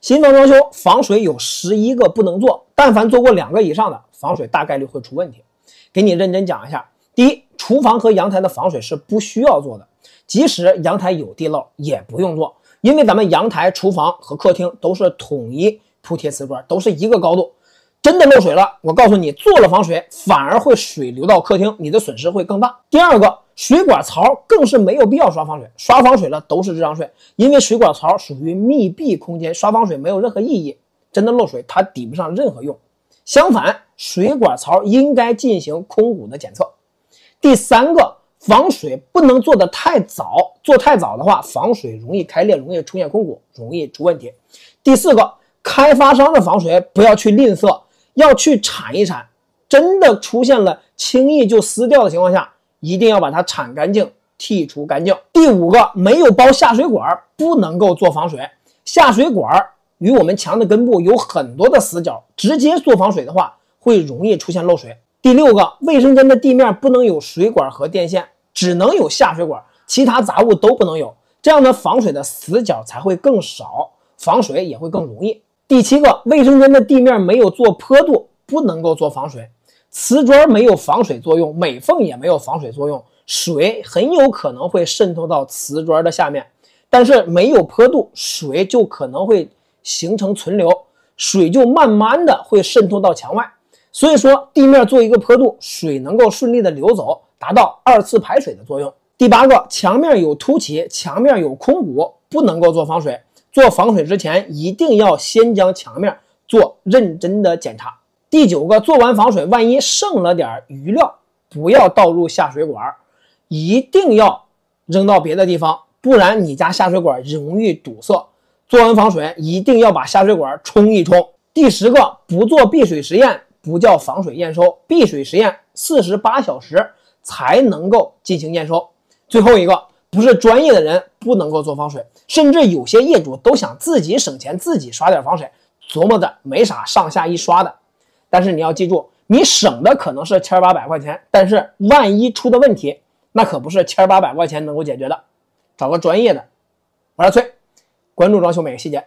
新房装修防水有十一个不能做，但凡做过两个以上的，防水大概率会出问题。给你认真讲一下。第一，厨房和阳台的防水是不需要做的，即使阳台有地漏也不用做，因为咱们阳台、厨房和客厅都是统一铺贴瓷砖，都是一个高度。真的漏水了，我告诉你，做了防水反而会水流到客厅，你的损失会更大。第二个，水管槽更是没有必要刷防水，刷防水了都是智商税，因为水管槽属于密闭空间，刷防水没有任何意义。真的漏水，它抵不上任何用。相反，水管槽应该进行空鼓的检测。第三个，防水不能做的太早，做太早的话，防水容易开裂，容易出现空鼓，容易出问题。第四个，开发商的防水不要去吝啬。要去铲一铲，真的出现了轻易就撕掉的情况下，一定要把它铲干净、剔除干净。第五个，没有包下水管，不能够做防水。下水管与我们墙的根部有很多的死角，直接做防水的话，会容易出现漏水。第六个，卫生间的地面不能有水管和电线，只能有下水管，其他杂物都不能有，这样的防水的死角才会更少，防水也会更容易。第七个，卫生间的地面没有做坡度，不能够做防水。瓷砖没有防水作用，美缝也没有防水作用，水很有可能会渗透到瓷砖的下面。但是没有坡度，水就可能会形成存留，水就慢慢的会渗透到墙外。所以说，地面做一个坡度，水能够顺利的流走，达到二次排水的作用。第八个，墙面有凸起，墙面有空鼓，不能够做防水。做防水之前，一定要先将墙面做认真的检查。第九个，做完防水，万一剩了点余料，不要倒入下水管，一定要扔到别的地方，不然你家下水管容易堵塞。做完防水，一定要把下水管冲一冲。第十个，不做闭水实验不叫防水验收，闭水实验四十八小时才能够进行验收。最后一个。不是专业的人不能够做防水，甚至有些业主都想自己省钱，自己刷点防水，琢磨着没啥上下一刷的。但是你要记住，你省的可能是千八百块钱，但是万一出的问题，那可不是千八百块钱能够解决的。找个专业的，我是崔，关注装修每个细节。